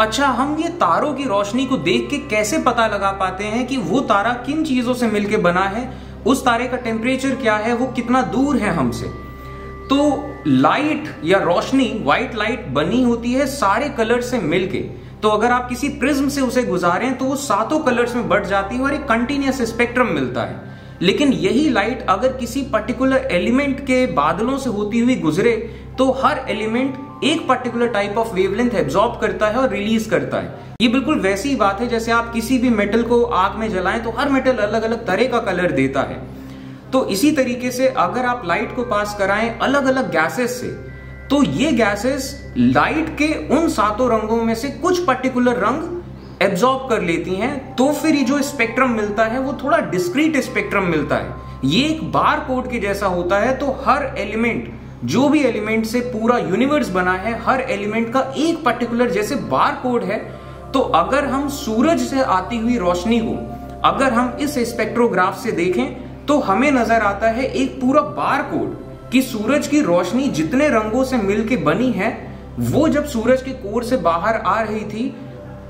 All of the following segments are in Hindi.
अच्छा हम ये तारों की रोशनी को देख के कैसे पता लगा पाते हैं कि वो तारा किन चीज़ों से मिलके बना है? उस तारे का टेम्परेचर क्या है? वो कितना दूर है हमसे? तो लाइट या रोशनी व्हाइट लाइट बनी होती है सारे कलर से मिलके। तो अगर आप किसी प्रिज्म से उसे गुजारें तो वो सातों कलर्स में बढ़ जाती है और एक कंटिन्यूस स्पेक्ट्रम मिलता है। लेकिन यही लाइट अगर किसी पर्टिकुलर एलिमेंट के बादलों से होती हुई गुजरे तो हर एलिमेंट एक particular type of wavelength absorb करता है और रिलीज़ करता है। ये बिल्कुल वैसी बात है जैसे आप किसी भी मेटल को आग में जलाएँ तो हर मेटल अलग अलग तरह का कलर देता है। तो इसी तरीके से अगर आप लाइट को पास कराएँ अलग अलग गैसेस से तो ये गैसेस लाइट के उन सातों रंगों में से कुछ पर्टिकुलर रंग एब्जॉर्ब कर लेती हैं तो फिर ये जो स्पेक्ट्रम मिलता है वो थोड़ा डिस्क्रीट स्पेक्ट्रम मिलता है। ये एक बार कोड के जैसा होता है तो हर एलिमेंट जो भी एलिमेंट से पूरा यूनिवर्स बना है, हर एलिमेंट का एक पर्टिकुलर जैसे बार कोड है तो अगर हम सूरज से आती हुई रोशनी को अगर हम इस स्पेक्ट्रोग्राफ से देखें तो हमें नज़र आता है एक पूरा बार कोड कि सूरज की रोशनी जितने रंगों से मिलके बनी है, वो जब सूरज के कोर से बाहर आ रही थी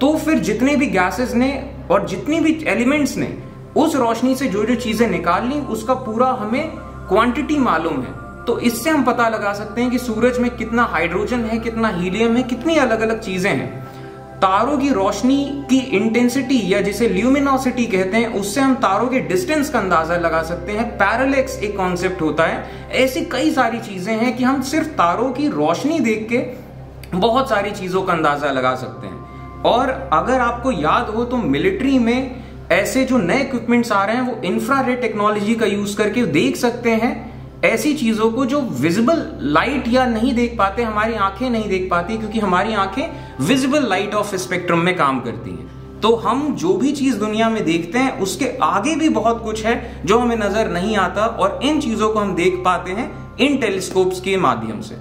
तो फिर जितने भी गैसेस ने और जितनी भी एलिमेंट्स ने, उस रोशनी से जो जो चीज़ें निकाल ली उसका पूरा हमें क्वांटिटी मालूम है। तो इससे हम पता लगा सकते हैं कि सूरज में कितना हाइड्रोजन है, कितना हीलियम है, कितनी अलग अलग चीज़ें हैं। तारों की रोशनी की इंटेंसिटी या जिसे ल्यूमिनोसिटी कहते हैं, उससे हम तारों के डिस्टेंस का अंदाज़ा लगा सकते हैं। पैरालेक्स एक कॉन्सेप्ट होता है। ऐसी कई सारी चीज़ें हैं कि हम सिर्फ़ तारों की रोशनी देख के बहुत सारी चीज़ों का अंदाज़ा लगा सकते हैं। और अगर आपको याद हो तो मिलिट्री में ऐसे जो नए इक्विपमेंट्स आ रहे हैं, वो इंफ्रारेड टेक्नोलॉजी का यूज़ करके देख सकते हैं। ऐसी चीज़ों को जो विजिबल लाइट या नहीं देख पाते, हमारी आँखें नहीं देख पाती, क्योंकि हमारी आँखें विजिबल लाइट ऑफ़ स्पेक्ट्रम में काम करती हैं। तो हम जो भी चीज़ दुनिया में देखते हैं, उसके आगे भी बहुत कुछ है जो हमें नज़र नहीं आता और इन चीज़ों को हम देख पाते हैं इन टेलीस्कोप्स के माध्यम से।